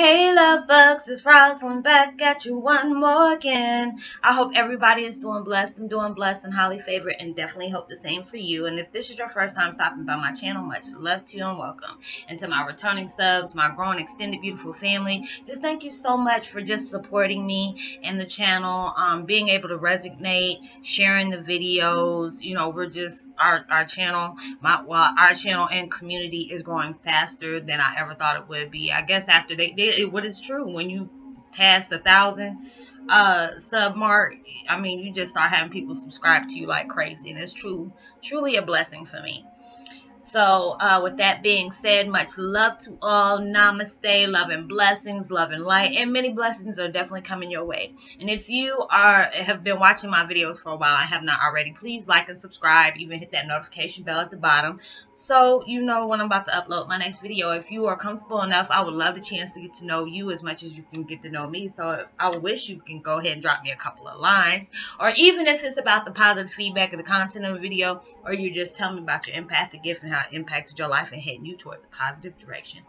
Hey love bugs, it's Roslynn back at you one more again. I hope everybody is doing blessed and doing blessed and highly favored and definitely hope the same for you. And if this is your first time stopping by my channel, much love to you and welcome. And to my returning subs, my growing extended beautiful family, just thank you so much for just supporting me and the channel, um, being able to resonate, sharing the videos. You know, we're just, our, our channel, my, well, our channel and community is growing faster than I ever thought it would be. I guess after they, they it, what is true when you pass the thousand uh sub mark i mean you just start having people subscribe to you like crazy and it's true truly a blessing for me so, uh, with that being said, much love to all. Namaste, love and blessings, love and light, and many blessings are definitely coming your way. And if you are have been watching my videos for a while, I have not already, please like and subscribe. Even hit that notification bell at the bottom, so you know when I'm about to upload my next video. If you are comfortable enough, I would love the chance to get to know you as much as you can get to know me. So, I wish you can go ahead and drop me a couple of lines, or even if it's about the positive feedback of the content of the video, or you just tell me about your empathic gift and how it impacted your life and heading you towards a positive direction.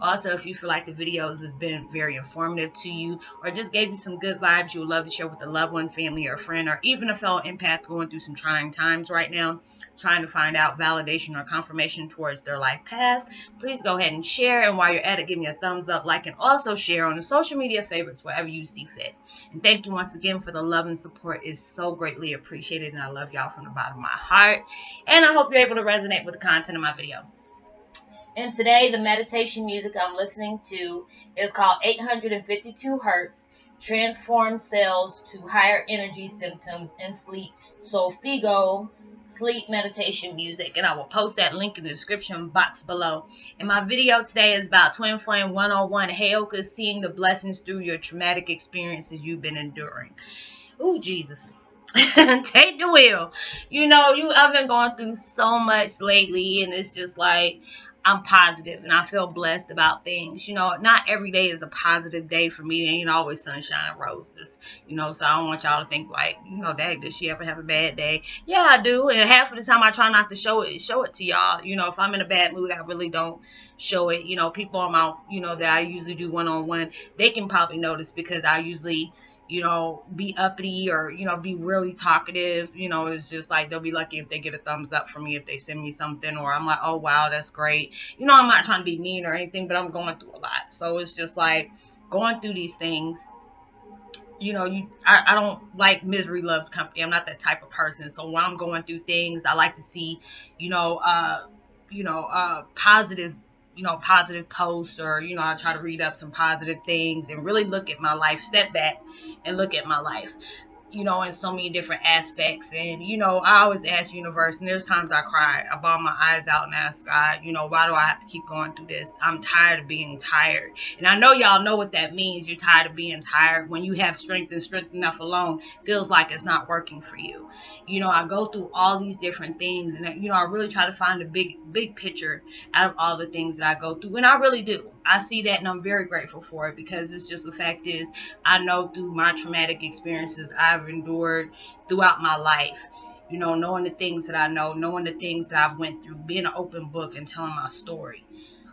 Also, if you feel like the videos has been very informative to you or just gave you some good vibes you would love to share with a loved one, family, or friend, or even a fellow empath going through some trying times right now, trying to find out validation or confirmation towards their life path, please go ahead and share. And while you're at it, give me a thumbs up, like, and also share on the social media favorites wherever you see fit. And thank you once again for the love and support. is so greatly appreciated. And I love y'all from the bottom of my heart. And I hope you're able to resonate with the content of my video. And today, the meditation music I'm listening to is called 852 Hertz Transform Cells to Higher Energy Symptoms and Sleep Solfeggio sleep meditation music and I will post that link in the description box below. And my video today is about Twin Flame 101 Heyoka seeing the blessings through your traumatic experiences you've been enduring. Oh Jesus. Take the wheel. You know, you I've been going through so much lately and it's just like I'm positive and I feel blessed about things. You know, not every day is a positive day for me. It ain't always sunshine and roses. You know, so I don't want y'all to think like, you know, dang, does she ever have a bad day? Yeah, I do. And half of the time I try not to show it show it to y'all. You know, if I'm in a bad mood, I really don't show it. You know, people on my you know, that I usually do one on one, they can probably notice because I usually you know, be uppity or, you know, be really talkative. You know, it's just like they'll be lucky if they get a thumbs up from me if they send me something or I'm like, oh, wow, that's great. You know, I'm not trying to be mean or anything, but I'm going through a lot. So it's just like going through these things. You know, you I, I don't like misery loves company. I'm not that type of person. So when I'm going through things, I like to see, you know, uh, you know, uh, positive you know, positive posts or, you know, I try to read up some positive things and really look at my life, step back and look at my life you know, in so many different aspects. And, you know, I always ask universe, and there's times I cry. I bawl my eyes out and ask God, you know, why do I have to keep going through this? I'm tired of being tired. And I know y'all know what that means. You're tired of being tired. When you have strength and strength enough alone, feels like it's not working for you. You know, I go through all these different things, and, you know, I really try to find a big, big picture out of all the things that I go through. And I really do. I see that and I'm very grateful for it because it's just the fact is I know through my traumatic experiences I've endured throughout my life. You know, knowing the things that I know, knowing the things that I've went through, being an open book and telling my story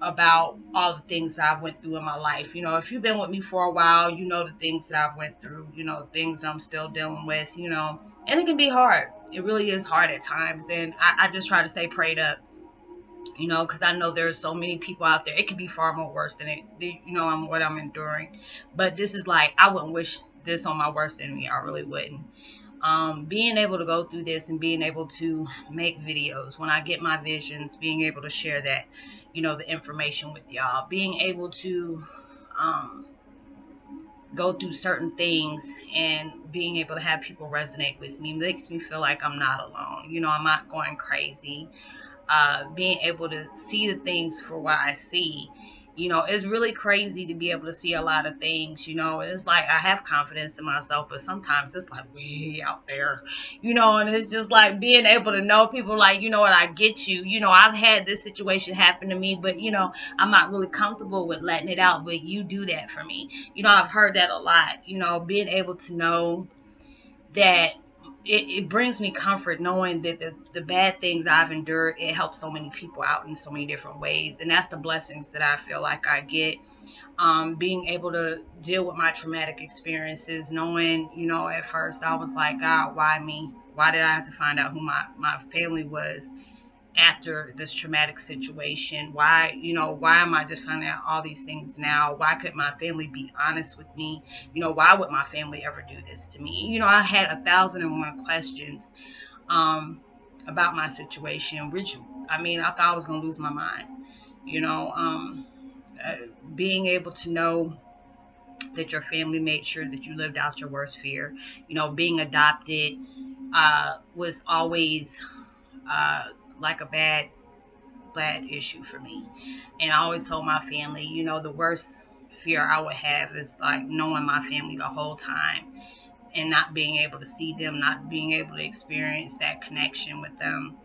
about all the things that I went through in my life. You know, if you've been with me for a while, you know the things that I've went through, you know, things I'm still dealing with, you know, and it can be hard. It really is hard at times. And I, I just try to stay prayed up you know, because I know there's so many people out there. It could be far more worse than it, you know, I'm what I'm enduring. But this is like I wouldn't wish this on my worst enemy. I really wouldn't. Um, being able to go through this and being able to make videos when I get my visions, being able to share that, you know, the information with y'all, being able to um, go through certain things and being able to have people resonate with me makes me feel like I'm not alone. You know, I'm not going crazy uh, being able to see the things for what I see. You know, it's really crazy to be able to see a lot of things. You know, it's like I have confidence in myself, but sometimes it's like way out there, you know, and it's just like being able to know people like, you know what, I get you. You know, I've had this situation happen to me, but, you know, I'm not really comfortable with letting it out, but you do that for me. You know, I've heard that a lot, you know, being able to know that it, it, brings me comfort knowing that the, the bad things I've endured, it helps so many people out in so many different ways. And that's the blessings that I feel like I get um, being able to deal with my traumatic experiences, knowing, you know, at first I was like, God, why me? Why did I have to find out who my, my family was after this traumatic situation? Why, you know, why am I just finding out all these things now? Why could my family be honest with me? You know, why would my family ever do this to me? You know, I had a thousand and one questions um, about my situation, which, I mean, I thought I was going to lose my mind. You know, um, uh, being able to know that your family made sure that you lived out your worst fear. You know, being adopted uh, was always uh, like a bad, bad issue for me. And I always told my family, you know, the worst fear I would have is like knowing my family the whole time and not being able to see them, not being able to experience that connection with them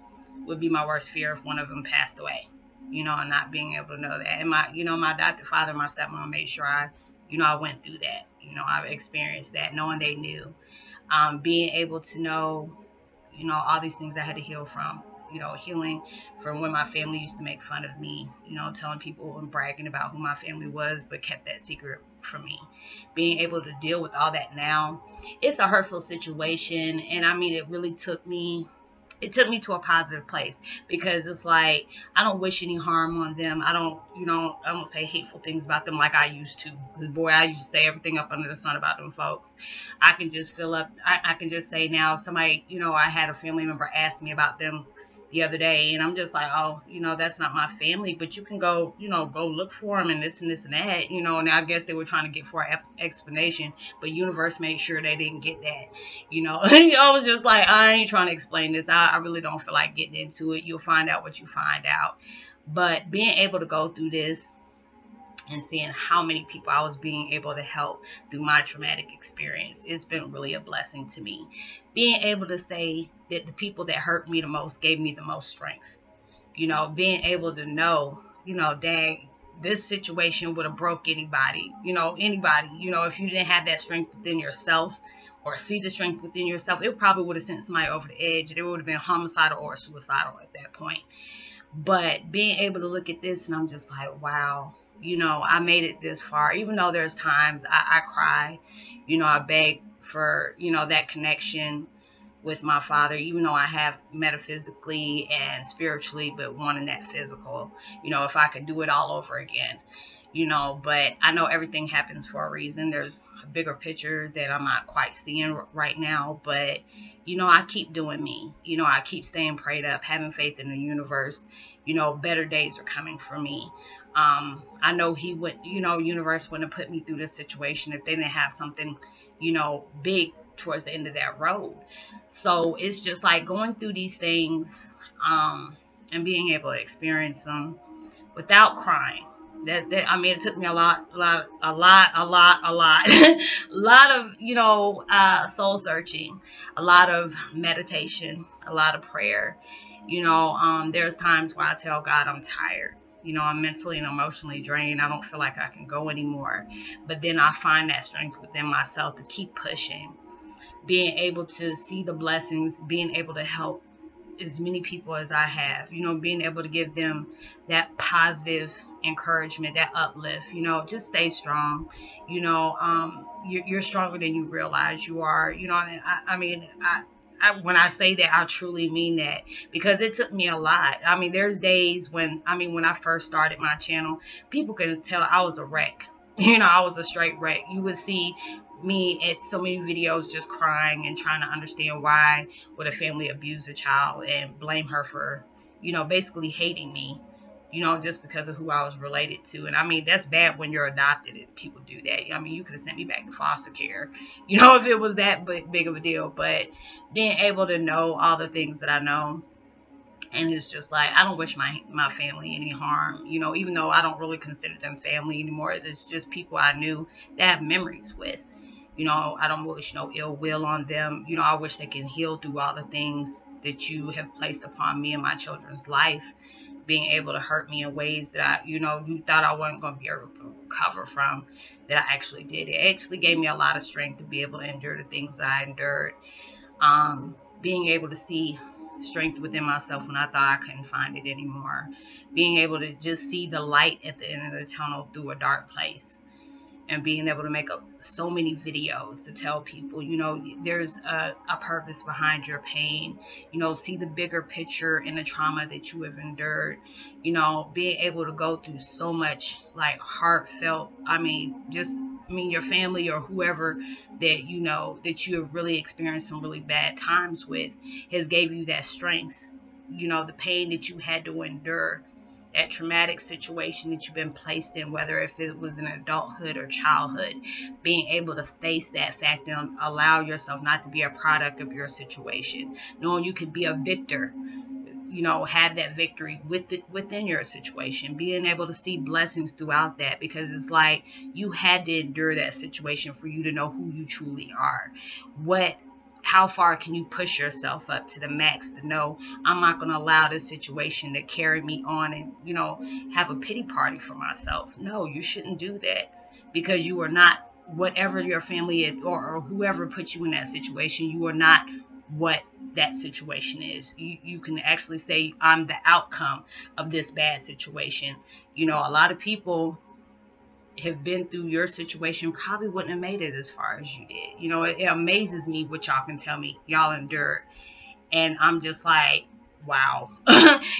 would be my worst fear if one of them passed away you know, and not being able to know that. And my, you know, my adopted father, my stepmom made sure I, you know, I went through that. You know, I experienced that, knowing they knew. Um, being able to know, you know, all these things I had to heal from. You know, healing from when my family used to make fun of me. You know, telling people and bragging about who my family was, but kept that secret from me. Being able to deal with all that now, it's a hurtful situation, and I mean, it really took me it took me to a positive place because it's like I don't wish any harm on them. I don't, you know, I don't say hateful things about them like I used to. Because boy, I used to say everything up under the sun about them folks. I can just fill up. I, I can just say now, somebody, you know, I had a family member ask me about them the other day, and I'm just like, oh, you know, that's not my family, but you can go, you know, go look for them and this and this and that, you know. And I guess they were trying to get for an explanation, but universe made sure they didn't get that, you know. I was just like, I ain't trying to explain this. I, I really don't feel like getting into it. You'll find out what you find out. But being able to go through this and seeing how many people I was being able to help through my traumatic experience. It's been really a blessing to me. Being able to say that the people that hurt me the most gave me the most strength. You know, being able to know, you know, dang, this situation would have broke anybody, you know, anybody, you know, if you didn't have that strength within yourself or see the strength within yourself, it probably would have sent somebody over the edge. It would have been homicidal or suicidal at that point. But being able to look at this and I'm just like, wow, you know, I made it this far. Even though there's times I, I cry, you know, I beg for, you know, that connection with my father, even though I have metaphysically and spiritually, but wanting that physical, you know, if I could do it all over again, you know, but I know everything happens for a reason. There's a bigger picture that I'm not quite seeing right now, but, you know, I keep doing me. You know, I keep staying prayed up, having faith in the universe. You know, better days are coming for me. Um, I know he would, you know, universe wouldn't have put me through this situation if they didn't have something, you know, big towards the end of that road. So it's just like going through these things um, and being able to experience them without crying. That, that, I mean, it took me a lot, a lot, a lot, a lot, a lot, a lot of you know uh, soul searching, a lot of meditation, a lot of prayer. You know, um, there's times where I tell God I'm tired you know, I'm mentally and emotionally drained. I don't feel like I can go anymore. But then I find that strength within myself to keep pushing, being able to see the blessings, being able to help as many people as I have, you know, being able to give them that positive encouragement, that uplift, you know, just stay strong. You know, um, you're, you're stronger than you realize you are. You know, I, I mean, I, I, when I say that, I truly mean that because it took me a lot. I mean, there's days when, I mean, when I first started my channel, people can tell I was a wreck. You know, I was a straight wreck. You would see me at so many videos just crying and trying to understand why would a family abuse a child and blame her for, you know, basically hating me you know, just because of who I was related to. And I mean, that's bad when you're adopted and people do that. I mean, you could have sent me back to foster care, you know, if it was that big of a deal. But being able to know all the things that I know, and it's just like I don't wish my my family any harm, you know, even though I don't really consider them family anymore. It's just people I knew that I have memories with. You know, I don't wish no ill will on them. You know, I wish they can heal through all the things that you have placed upon me and my children's life being able to hurt me in ways that I, you know, you thought I wasn't going to be able to recover from, that I actually did. It actually gave me a lot of strength to be able to endure the things I endured. Um, being able to see strength within myself when I thought I couldn't find it anymore. Being able to just see the light at the end of the tunnel through a dark place. And being able to make a, so many videos to tell people, you know, there's a, a purpose behind your pain. You know, see the bigger picture in the trauma that you have endured. You know, being able to go through so much like heartfelt, I mean, just I mean, your family or whoever that you know that you have really experienced some really bad times with has gave you that strength. You know, the pain that you had to endure that traumatic situation that you've been placed in, whether if it was in adulthood or childhood, being able to face that fact and allow yourself not to be a product of your situation, knowing you could be a victor, you know, have that victory with it within your situation, being able to see blessings throughout that because it's like you had to endure that situation for you to know who you truly are. What how far can you push yourself up to the max to know I'm not going to allow this situation to carry me on and, you know, have a pity party for myself. No, you shouldn't do that because you are not whatever your family or, or whoever put you in that situation, you are not what that situation is. You, you can actually say, I'm the outcome of this bad situation. You know, a lot of people have been through your situation probably wouldn't have made it as far as you did. You know, it, it amazes me what y'all can tell me y'all endured. And I'm just like, wow.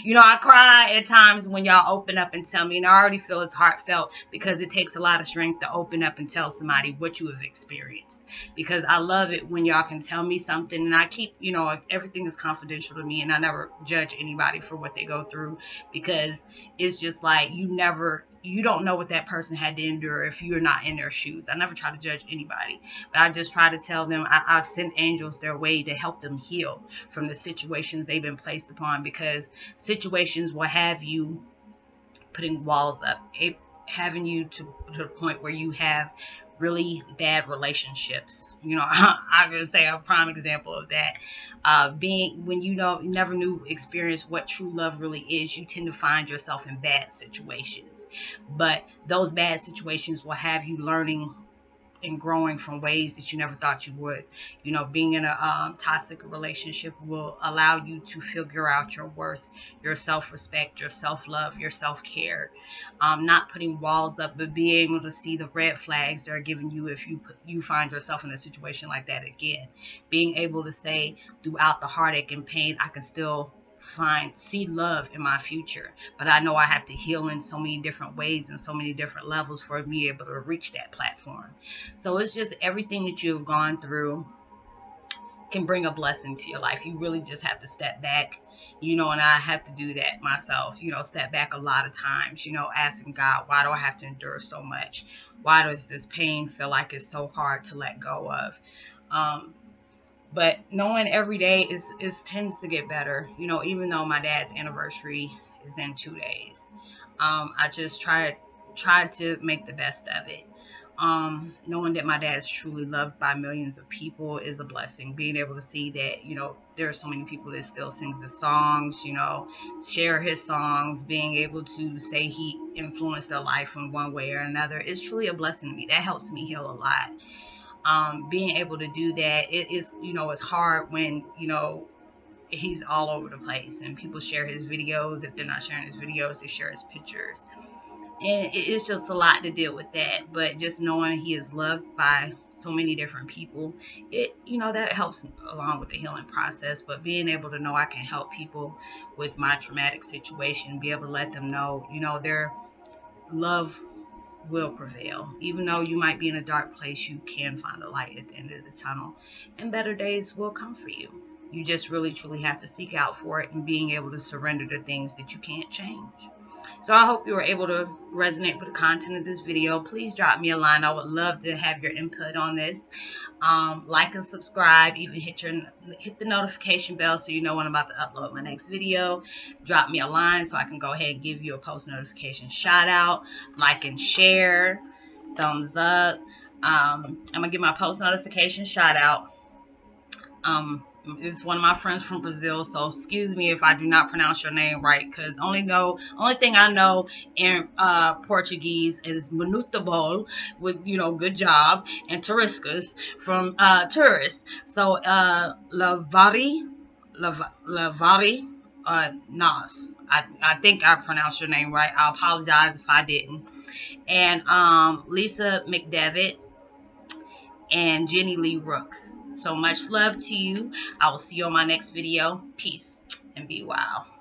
you know, I cry at times when y'all open up and tell me, and I already feel it's heartfelt because it takes a lot of strength to open up and tell somebody what you have experienced. Because I love it when y'all can tell me something, and I keep, you know, everything is confidential to me, and I never judge anybody for what they go through because it's just like you never you don't know what that person had to endure if you're not in their shoes. I never try to judge anybody, but I just try to tell them I, I send angels their way to help them heal from the situations they've been placed upon because situations will have you putting walls up, having you to, to the point where you have really bad relationships. You know, I'm gonna say a prime example of that. Uh, being when you don't never knew experience what true love really is, you tend to find yourself in bad situations. But those bad situations will have you learning and growing from ways that you never thought you would. You know, being in a um, toxic relationship will allow you to figure out your worth, your self respect, your self love, your self care. Um, not putting walls up, but being able to see the red flags that are given you if you you find yourself in a situation like that again. Being able to say throughout the heartache and pain, I can still find see love in my future. But i know i have to heal in so many different ways and so many different levels for me able to reach that platform. So it's just everything that you've gone through can bring a blessing to your life. You really just have to step back you know and i have to do that myself you know step back a lot of times you know asking god why do i have to endure so much? Why does this pain feel like it's so hard to let go of? Um, but knowing every day is is tends to get better you know even though my dad's anniversary is in two days. Um, i just tried tried to make the best of it. Um, knowing that my dad is truly loved by millions of people is a blessing. Being able to see that you know there are so many people that still sings his songs you know share his songs being able to say he influenced their life in one way or another is truly a blessing to me. That helps me heal a lot um, being able to do that it is you know it's hard when you know he's all over the place and people share his videos. If they're not sharing his videos they share his pictures. And it's just a lot to deal with that. But just knowing he is loved by so many different people it you know that helps along with the healing process. But being able to know i can help people with my traumatic situation be able to let them know you know their love will prevail. Even though you might be in a dark place, you can find a light at the end of the tunnel, and better days will come for you. You just really truly have to seek out for it and being able to surrender to things that you can't change. So I hope you were able to resonate with the content of this video. Please drop me a line. I would love to have your input on this. Um, like and subscribe. Even hit your hit the notification bell so you know when I'm about to upload my next video. Drop me a line so I can go ahead and give you a post notification shout out. Like and share. Thumbs up. Um, I'm gonna give my post notification shout out. Um, it's one of my friends from Brazil, so excuse me if I do not pronounce your name right, because only know only thing I know in uh, Portuguese is Minuto Bol, with you know good job, and Turiscas from uh, tourists. So uh, Lavari, Lavari, uh, Nas. I, I think I pronounced your name right. I apologize if I didn't. And um, Lisa McDevitt and Jenny Lee Rooks. So much love to you. I will see you on my next video. Peace and be wild.